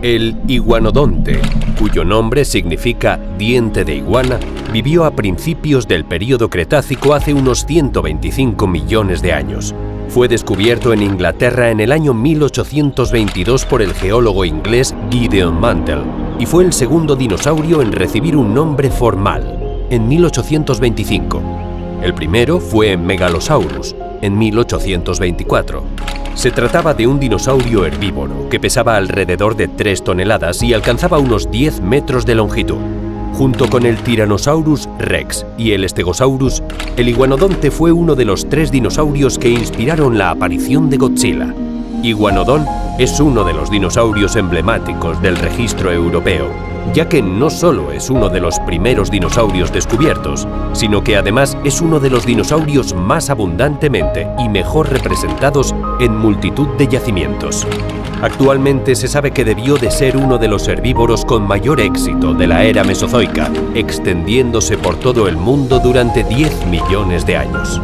El iguanodonte, cuyo nombre significa diente de iguana, vivió a principios del período Cretácico hace unos 125 millones de años. Fue descubierto en Inglaterra en el año 1822 por el geólogo inglés Gideon Mantel y fue el segundo dinosaurio en recibir un nombre formal, en 1825. El primero fue Megalosaurus, en 1824. Se trataba de un dinosaurio herbívoro que pesaba alrededor de 3 toneladas y alcanzaba unos 10 metros de longitud. Junto con el Tyrannosaurus rex y el Stegosaurus, el iguanodonte fue uno de los tres dinosaurios que inspiraron la aparición de Godzilla. Iguanodon es uno de los dinosaurios emblemáticos del registro europeo, ya que no solo es uno de los primeros dinosaurios descubiertos, sino que además es uno de los dinosaurios más abundantemente y mejor representados en multitud de yacimientos. Actualmente se sabe que debió de ser uno de los herbívoros con mayor éxito de la era mesozoica, extendiéndose por todo el mundo durante 10 millones de años.